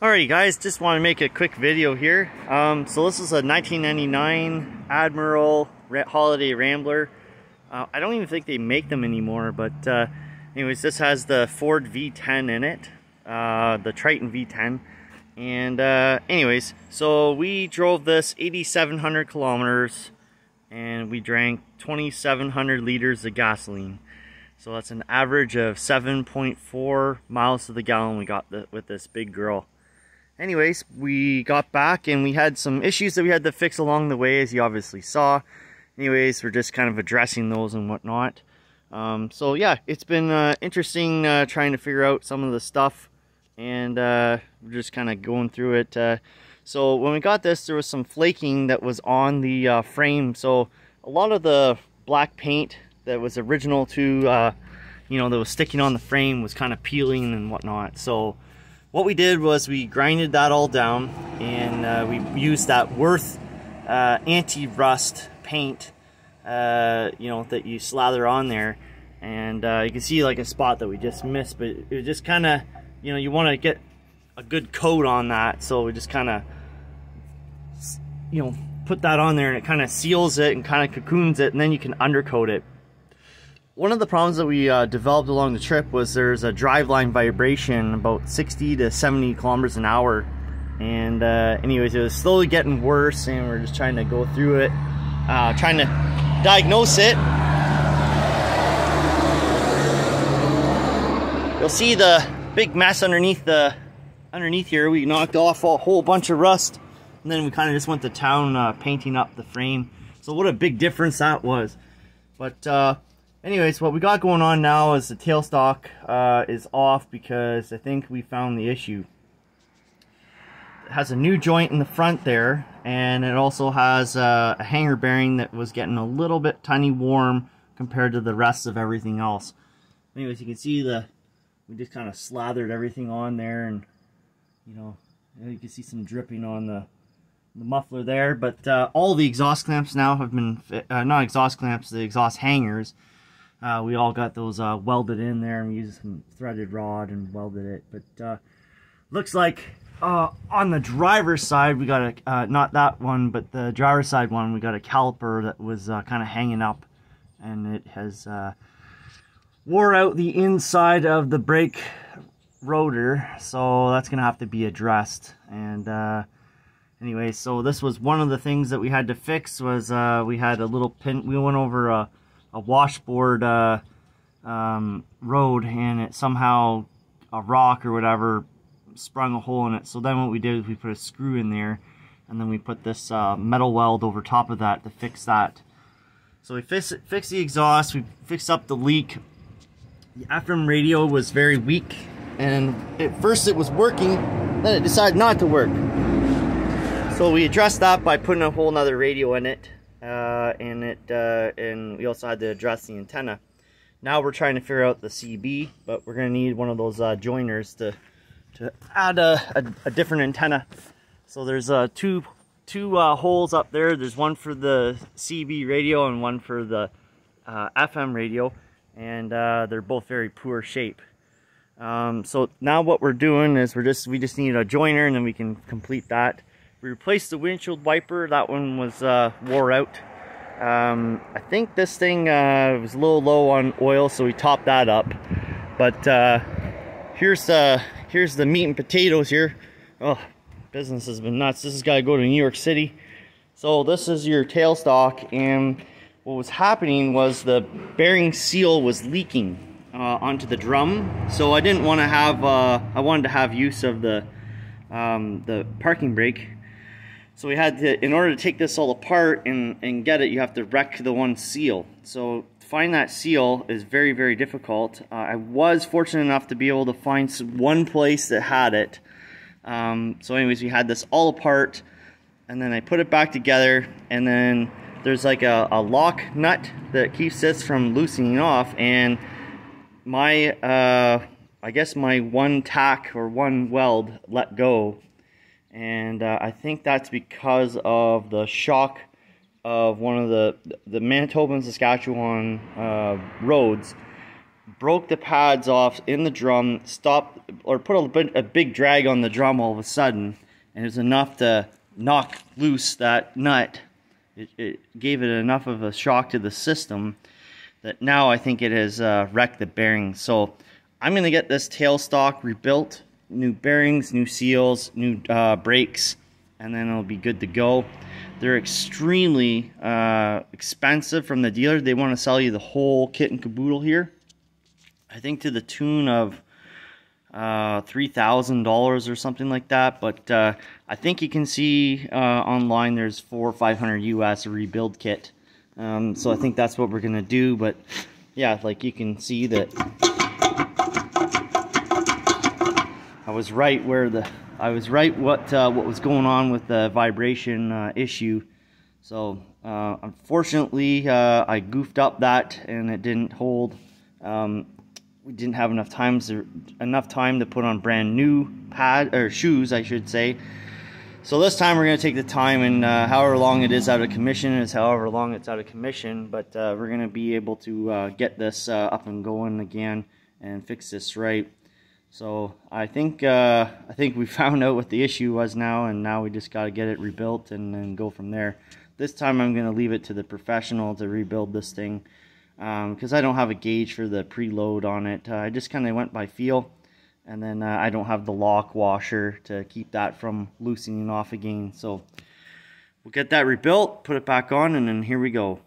Alrighty guys, just want to make a quick video here. Um, so this is a 1999 Admiral Holiday Rambler. Uh, I don't even think they make them anymore, but uh, anyways, this has the Ford V10 in it, uh, the Triton V10. And uh, anyways, so we drove this 8,700 kilometers and we drank 2,700 liters of gasoline. So that's an average of 7.4 miles to the gallon we got the, with this big girl anyways, we got back and we had some issues that we had to fix along the way, as you obviously saw. Anyways, we're just kind of addressing those and whatnot. Um, so yeah, it's been uh, interesting uh, trying to figure out some of the stuff and uh, we're just kind of going through it. Uh, so when we got this, there was some flaking that was on the uh, frame. So a lot of the black paint that was original to, uh, you know, that was sticking on the frame was kind of peeling and whatnot. So what we did was we grinded that all down and uh, we used that Worth uh, anti-rust paint uh, you know that you slather on there. And uh, you can see like a spot that we just missed but it just kind of you know you want to get a good coat on that. So we just kind of you know put that on there and it kind of seals it and kind of cocoons it and then you can undercoat it one of the problems that we uh, developed along the trip was there's a driveline vibration about 60 to 70 kilometers an hour. And uh, anyways, it was slowly getting worse and we're just trying to go through it, uh, trying to diagnose it. You'll see the big mess underneath the underneath here. We knocked off a whole bunch of rust and then we kind of just went to town uh, painting up the frame. So what a big difference that was. But uh, anyways, what we got going on now is the tailstock uh, is off because I think we found the issue. It has a new joint in the front there, and it also has uh, a hanger bearing that was getting a little bit tiny warm compared to the rest of everything else. Anyways, you can see the we just kind of slathered everything on there, and you know you can see some dripping on the the muffler there. But uh, all the exhaust clamps now have been uh, not exhaust clamps, the exhaust hangers uh, we all got those uh, welded in there and we used some threaded rod and welded it. But uh, looks like uh, on the driver's side, we got a, uh, not that one, but the driver's side one, we got a caliper that was uh, kind of hanging up and it has wore out the inside of the brake rotor. So that's going to have to be addressed. And anyway, so this was one of the things that we had to fix was we had a little pin, we went over a a washboard uh, um, road and it somehow a rock or whatever sprung a hole in it. So then what we did is we put a screw in there and then we put this uh, metal weld over top of that to fix that. So we fix, fixed the exhaust, we fixed up the leak. The FM radio was very weak and at first it was working, then it decided not to work. So we addressed that by putting a whole nother radio in it uh, and it uh, and we also had to address the antenna. Now we're trying to figure out the CB, but we're gonna need one of those uh, joiners to to add a, a, a different antenna. So there's uh, two two uh, holes up there. There's one for the CB radio and one for the uh, FM radio, and uh, they're both very poor shape. Um, so now what we're doing is we're just we just need a joiner and then we can complete that. We replaced the windshield wiper. That one was uh, wore out. Um, I think this thing uh, was a little low on oil, so we topped that up. But uh, here's uh, here's the meat and potatoes here. Oh, business has been nuts. This has got to go to New York City. So this is your tailstock, and what was happening was the bearing seal was leaking uh, onto the drum. So I didn't want to have. Uh, I wanted to have use of the um, the parking brake so we had to, in order to take this all apart and, and get it, you have to wreck the one seal. So find that seal is very, very difficult. Uh, I was fortunate enough to be able to find one place that had it. Um, so anyways, we had this all apart and then I put it back together and then there's like a, a lock nut that keeps this from loosening off and my, uh, I guess my one tack or one weld let go and uh, I think that's because of the shock of one of the the Manitoba and Saskatchewan uh, roads broke the pads off in the drum, stopped or put a, bit, a big drag on the drum all of a sudden, and it was enough to knock loose that nut. It, it gave it enough of a shock to the system that now I think it has uh, wrecked the bearing. So I'm going to get this tailstock rebuilt, new bearings, new seals, new uh, brakes, and then it'll be good to go. They're extremely uh, expensive from the dealer. They want to sell you the whole kit and caboodle here. I think to the tune of uh, $3,000 or something like that. But uh, I think you can see uh, online there's four or 500 US rebuild kit. Um, so I think that's what we're going to do. But yeah, like you can see that was right where the I was right what uh, what was going on with the vibration uh, issue. So uh, unfortunately, uh, I goofed up that and it didn't hold. Um, we didn't have enough times enough time to put on brand new pad or shoes, I should say. So this time we're going to take the time and uh, however long it is out of commission is however long it's out of commission, but uh, we're going to be able to get this up and going again and fix this right. So I think uh, I think we found out what the issue was now, and now we just got to get it rebuilt and then go from there. This time I'm going to leave it to the professional to rebuild this thing because um, I don't have a gauge for the preload on it. Uh, I just kind of went by feel, and then uh, I don't have the lock washer to keep that from loosening off again. So we'll get that rebuilt, put it back on, and then here we go.